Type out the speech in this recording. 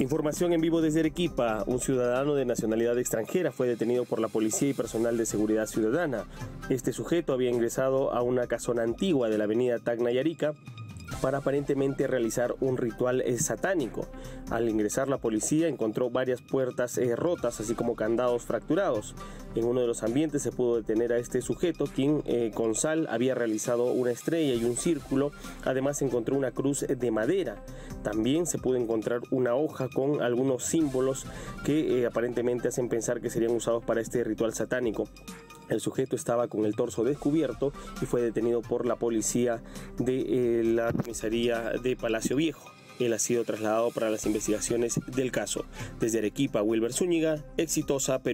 Información en vivo desde Arequipa. Un ciudadano de nacionalidad extranjera fue detenido por la policía y personal de seguridad ciudadana. Este sujeto había ingresado a una casona antigua de la avenida Tacna y Arica para aparentemente realizar un ritual eh, satánico. Al ingresar la policía encontró varias puertas eh, rotas, así como candados fracturados. En uno de los ambientes se pudo detener a este sujeto, quien eh, con sal había realizado una estrella y un círculo. Además encontró una cruz de madera. También se pudo encontrar una hoja con algunos símbolos que aparentemente hacen pensar que serían usados para este ritual satánico. El sujeto estaba con el torso descubierto y fue detenido por la policía de eh, la comisaría de Palacio Viejo. Él ha sido trasladado para las investigaciones del caso. Desde Arequipa, Wilber Zúñiga, Exitosa, Perú.